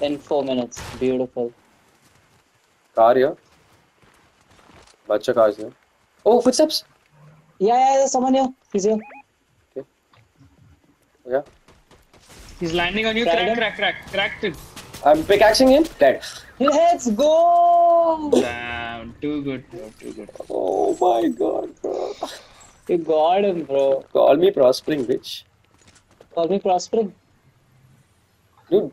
in four minutes. Beautiful. Car here. Bunch of cars here. Oh, footsteps. Yeah, yeah, yeah, someone here. He's here. Okay. Yeah. He's landing on you. Crack Crack, crack, crack, cracked it. I'm pickaxing him. Dead. Let's go! Damn, too good, bro. Too good. Oh my god, bro. You got him, bro. Call me prospering, bitch. Call me prospering. Dude,